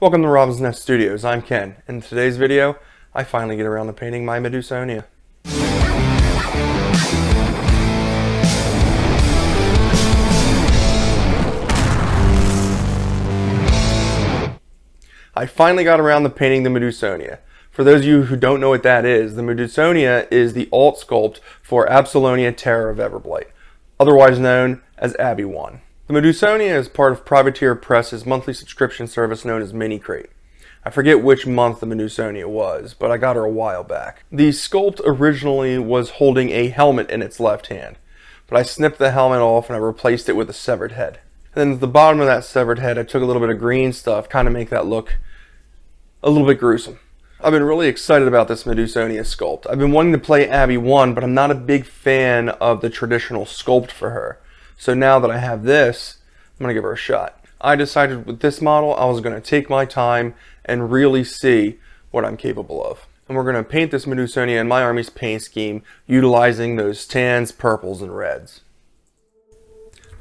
Welcome to Robbins Nest Studios, I'm Ken. In today's video, I finally get around to painting my Medusonia. I finally got around to painting the Medusonia. For those of you who don't know what that is, the Medusonia is the alt sculpt for Absylonia Terror of Everblight, otherwise known as Abby 1. The Medusonia is part of Privateer Press's monthly subscription service known as Mini Crate. I forget which month the Medusonia was, but I got her a while back. The sculpt originally was holding a helmet in its left hand, but I snipped the helmet off and I replaced it with a severed head. And then at the bottom of that severed head, I took a little bit of green stuff, kind of make that look a little bit gruesome. I've been really excited about this Medusonia sculpt. I've been wanting to play Abby 1, but I'm not a big fan of the traditional sculpt for her. So now that I have this, I'm to give her a shot. I decided with this model, I was to take my time and really see what I'm capable of. And we're to paint this Medusonia in my army's paint scheme, utilizing those tans, purples, and reds.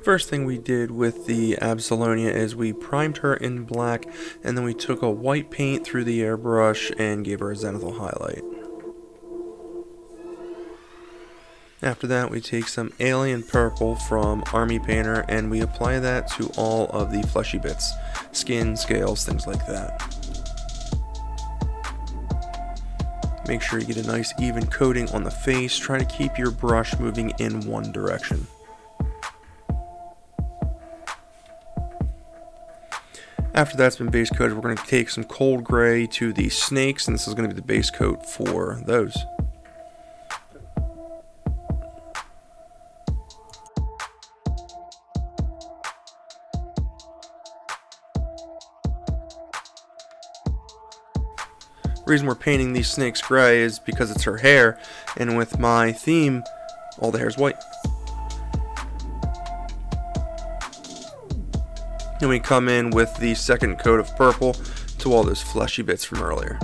First thing we did with the Absylonia is we primed her in black, and then we took a white paint through the airbrush and gave her a zenithal highlight. After that, we take some alien purple from Army Painter and we apply that to all of the fleshy bits, skin, scales, things like that. Make sure you get a nice even coating on the face. Try to keep your brush moving in one direction. After that's been base coated, we're going to take some cold gray to the snakes, and this is going to be the base coat for those. Reason we're painting these snakes gray is because it's her hair, and with my theme, all the hair is white. Then we come in with the second coat of purple to all those fleshy bits from earlier.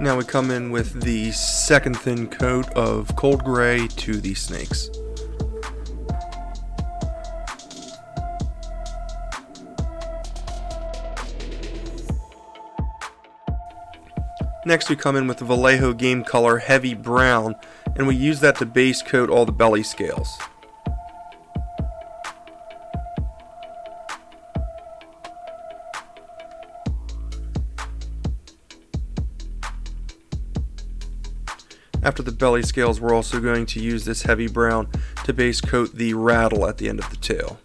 Now we come in with the second thin coat of cold gray to the snakes. Next we come in with the Vallejo Game Color Heavy Brown, and we use that to base coat all the belly scales. After the belly scales, we're also going to use this heavy brown to base coat the rattle at the end of the tail.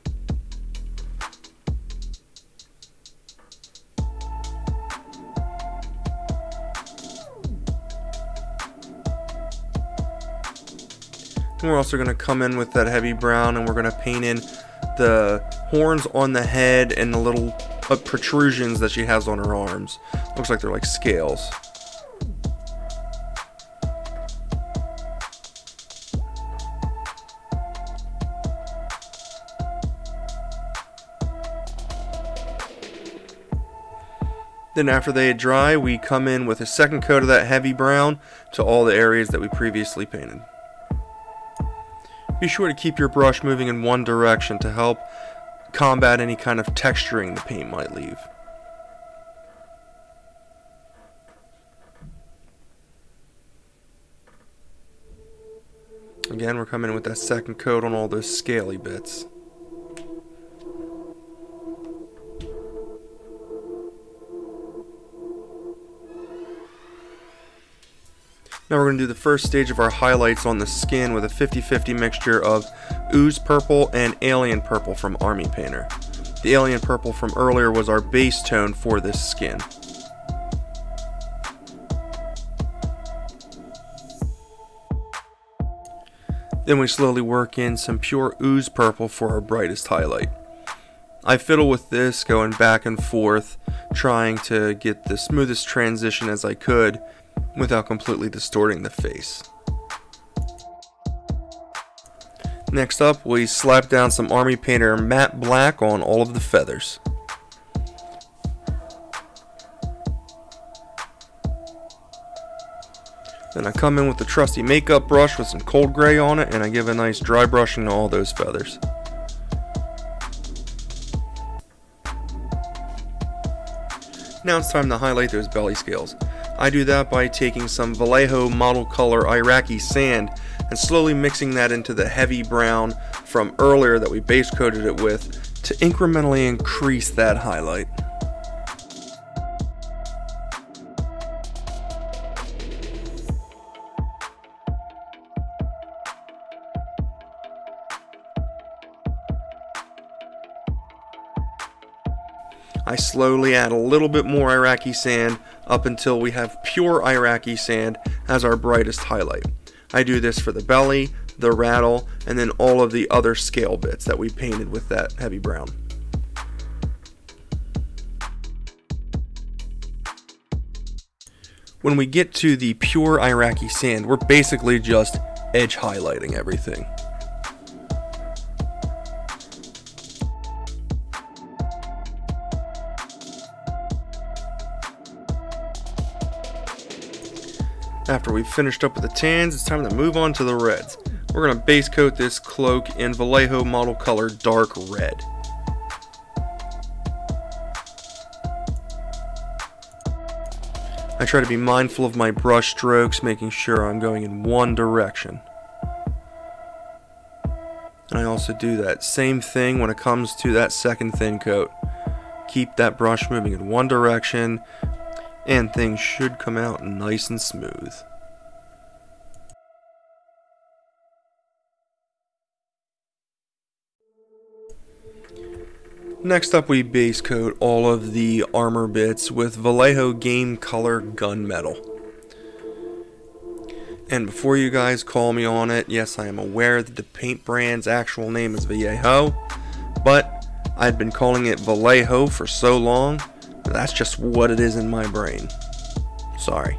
And we're also going to come in with that heavy brown and we're going to paint in the horns on the head and the little uh, protrusions that she has on her arms. Looks like they're like scales. Then after they dry, we come in with a second coat of that heavy brown to all the areas that we previously painted. Be sure to keep your brush moving in one direction to help combat any kind of texturing the paint might leave. Again, we're coming in with that second coat on all those scaly bits. Now we're going to do the first stage of our highlights on the skin with a 50-50 mixture of Ooze Purple and Alien Purple from Army Painter. The Alien Purple from earlier was our base tone for this skin. Then we slowly work in some pure Ooze Purple for our brightest highlight. I fiddle with this, going back and forth, trying to get the smoothest transition as I could, without completely distorting the face. Next up, we slap down some Army Painter matte black on all of the feathers. Then I come in with the trusty makeup brush with some cold gray on it and I give a nice dry brushing to all those feathers. Now it's time to highlight those belly scales. I do that by taking some Vallejo model color Iraqi sand and slowly mixing that into the heavy brown from earlier that we base coated it with to incrementally increase that highlight. I slowly add a little bit more Iraqi sand up until we have pure Iraqi sand as our brightest highlight. I do this for the belly, the rattle, and then all of the other scale bits that we painted with that heavy brown. When we get to the pure Iraqi sand, we're basically just edge highlighting everything. After we've finished up with the tans, it's time to move on to the reds. We're going to base coat this cloak in Vallejo model color dark red. I try to be mindful of my brush strokes, making sure I'm going in one direction. And I also do that same thing when it comes to that second thin coat. Keep that brush moving in one direction, and things should come out nice and smooth. Next up we base coat all of the armor bits with Vallejo Game Color Gunmetal. And before you guys call me on it, yes I am aware that the paint brand's actual name is Vallejo, but I've been calling it Vallejo for so long that's just what it is in my brain. Sorry.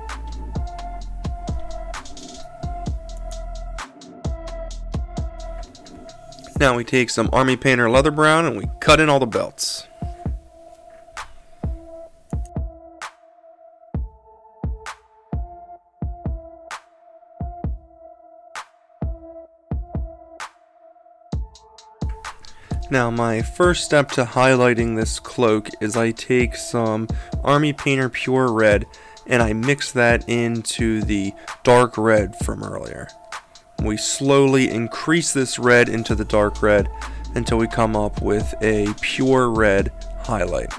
Now we take some Army Painter Leather Brown and we cut in all the belts. Now my first step to highlighting this cloak is I take some Army Painter Pure Red and I mix that into the dark red from earlier. We slowly increase this red into the dark red until we come up with a pure red highlight.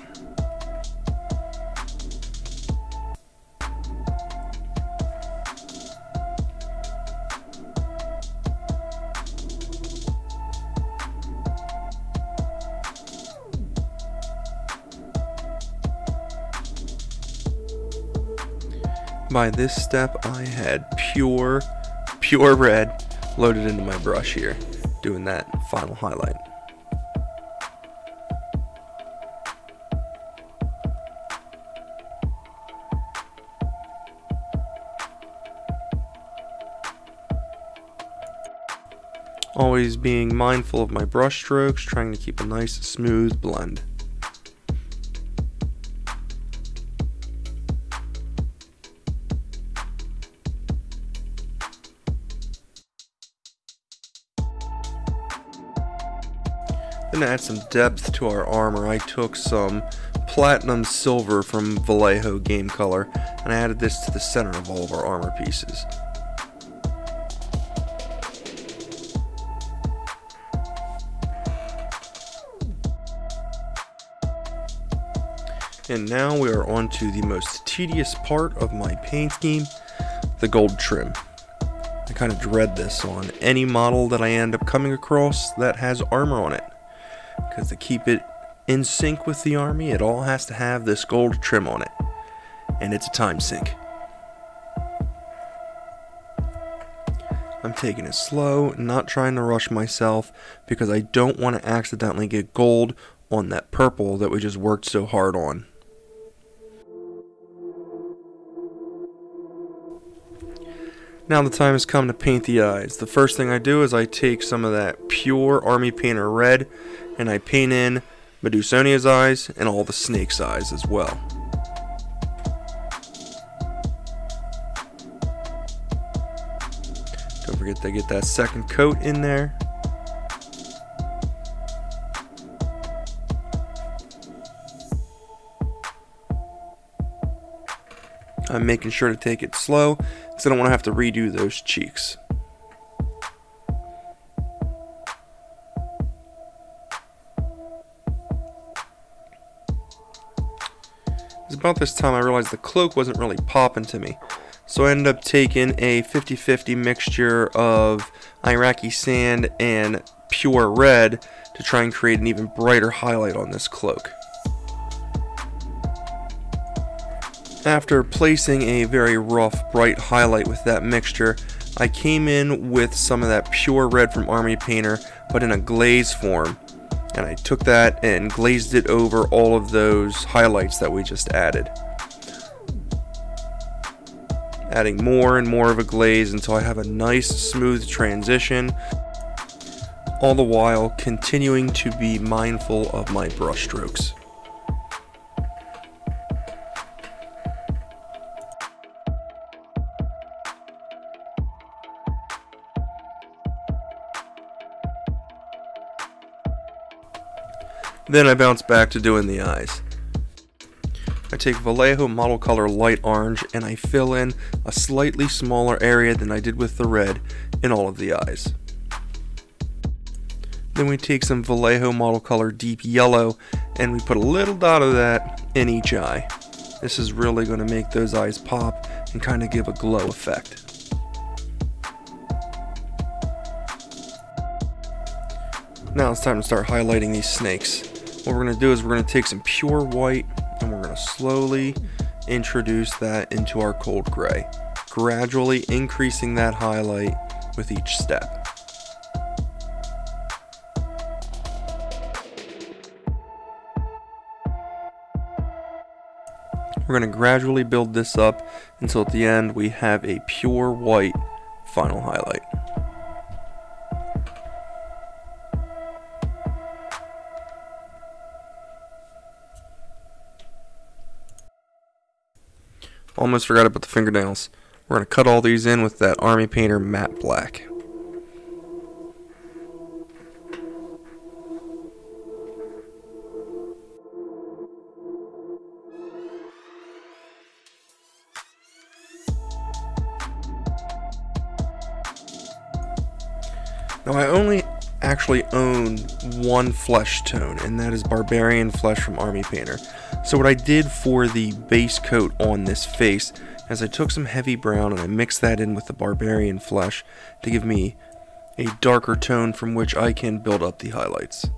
By this step, I had pure, pure red loaded into my brush here, doing that final highlight. Always being mindful of my brush strokes, trying to keep a nice smooth blend. Then to add some depth to our armor, I took some platinum silver from Vallejo Game Color and I added this to the center of all of our armor pieces. And now we are on to the most tedious part of my paint scheme, the gold trim. I kind of dread this on any model that I end up coming across that has armor on it because to keep it in sync with the army, it all has to have this gold trim on it. And it's a time sink. I'm taking it slow, not trying to rush myself, because I don't want to accidentally get gold on that purple that we just worked so hard on. Now the time has come to paint the eyes. The first thing I do is I take some of that pure Army Painter red and I paint in Medusonia's eyes and all the snake's eyes as well. Don't forget to get that second coat in there. I'm making sure to take it slow because I don't want to have to redo those cheeks. About this time I realized the cloak wasn't really popping to me. So I ended up taking a 50-50 mixture of Iraqi sand and pure red to try and create an even brighter highlight on this cloak. After placing a very rough, bright highlight with that mixture, I came in with some of that pure red from Army Painter, but in a glaze form. And I took that and glazed it over all of those highlights that we just added. Adding more and more of a glaze until I have a nice smooth transition. All the while continuing to be mindful of my brush strokes. Then I bounce back to doing the eyes. I take Vallejo Model Color Light Orange and I fill in a slightly smaller area than I did with the red in all of the eyes. Then we take some Vallejo Model Color Deep Yellow and we put a little dot of that in each eye. This is really going to make those eyes pop and kind of give a glow effect. Now it's time to start highlighting these snakes. What we're going to do is we're going to take some pure white and we're going to slowly introduce that into our cold gray, gradually increasing that highlight with each step. We're going to gradually build this up until at the end we have a pure white final highlight. Almost forgot about the fingernails. We're going to cut all these in with that Army Painter matte black. Now I only actually own one flesh tone, and that is Barbarian Flesh from Army Painter. So what I did for the base coat on this face is I took some heavy brown and I mixed that in with the Barbarian Flesh to give me a darker tone from which I can build up the highlights.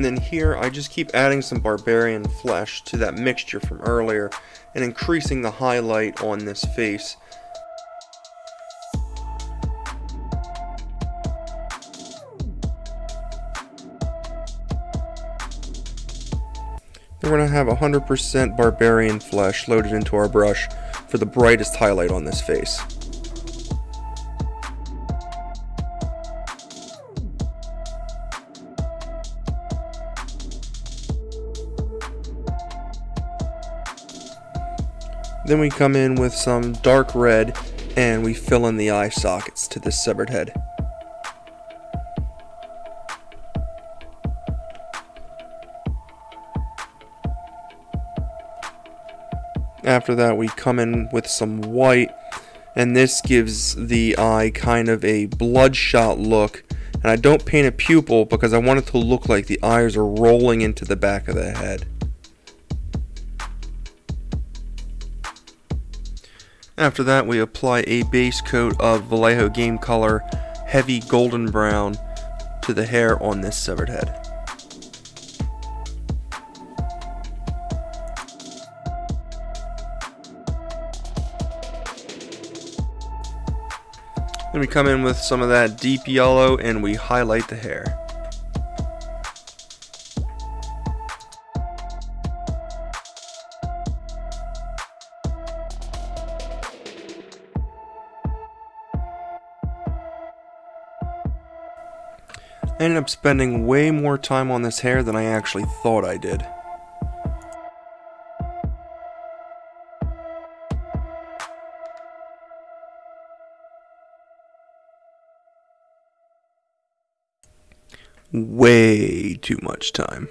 And then here I just keep adding some barbarian flesh to that mixture from earlier and increasing the highlight on this face. Then we're going to have 100% barbarian flesh loaded into our brush for the brightest highlight on this face. Then we come in with some dark red and we fill in the eye sockets to this severed head. After that we come in with some white and this gives the eye kind of a bloodshot look and I don't paint a pupil because I want it to look like the eyes are rolling into the back of the head. After that we apply a base coat of Vallejo Game Color heavy golden brown to the hair on this severed head. Then we come in with some of that deep yellow and we highlight the hair. I ended up spending way more time on this hair than I actually thought I did. Way too much time.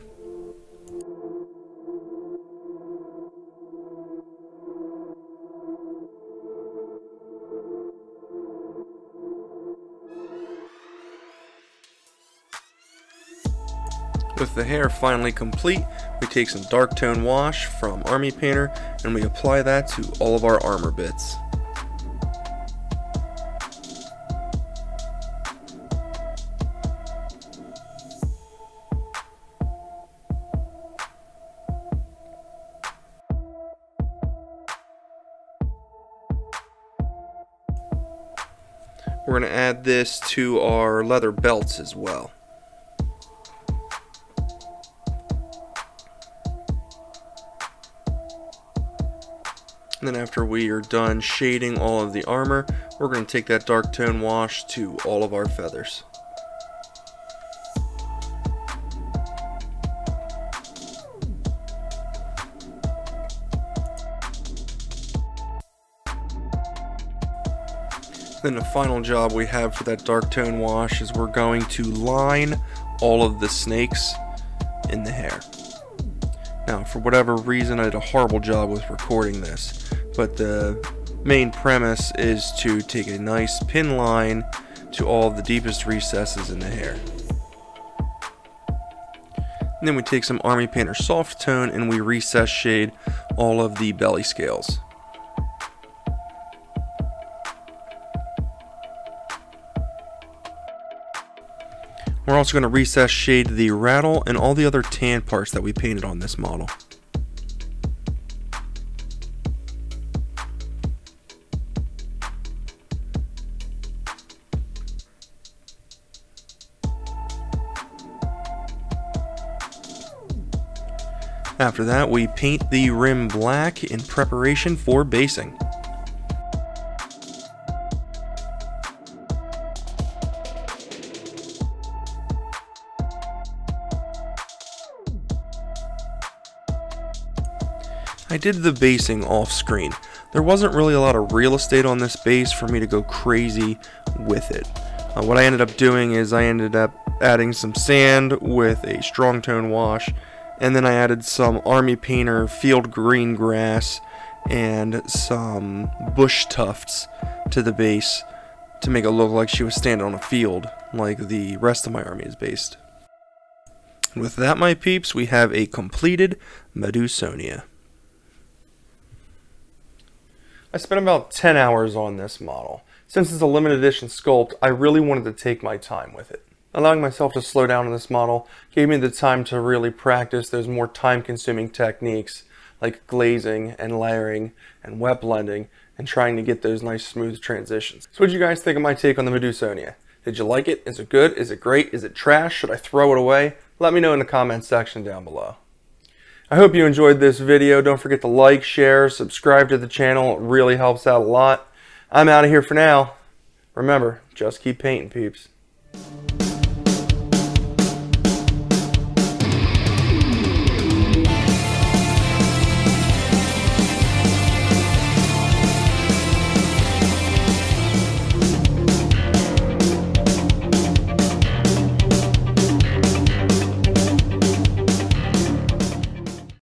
With the hair finally complete, we take some dark tone wash from Army Painter and we apply that to all of our armor bits. We're going to add this to our leather belts as well. And then after we are done shading all of the armor, we're going to take that dark tone wash to all of our feathers. Then the final job we have for that dark tone wash is we're going to line all of the snakes in the hair. Now, for whatever reason, I did a horrible job with recording this, but the main premise is to take a nice pin line to all the deepest recesses in the hair. And then we take some Army Painter Soft Tone and we recess shade all of the belly scales. We're also going to recess shade the rattle and all the other tan parts that we painted on this model. After that, we paint the rim black in preparation for basing. I did the basing off screen. There wasn't really a lot of real estate on this base for me to go crazy with it. Uh, what I ended up doing is I ended up adding some sand with a strong tone wash and then I added some army painter field green grass and some bush tufts to the base to make it look like she was standing on a field like the rest of my army is based. With that my peeps we have a completed Medusonia. I spent about 10 hours on this model. Since it's a limited edition sculpt, I really wanted to take my time with it. Allowing myself to slow down on this model gave me the time to really practice those more time-consuming techniques like glazing and layering and wet blending and trying to get those nice smooth transitions. So what did you guys think of my take on the Medusonia? Did you like it? Is it good? Is it great? Is it trash? Should I throw it away? Let me know in the comments section down below. I hope you enjoyed this video. Don't forget to like, share, subscribe to the channel. It really helps out a lot. I'm out of here for now. Remember, just keep painting, peeps.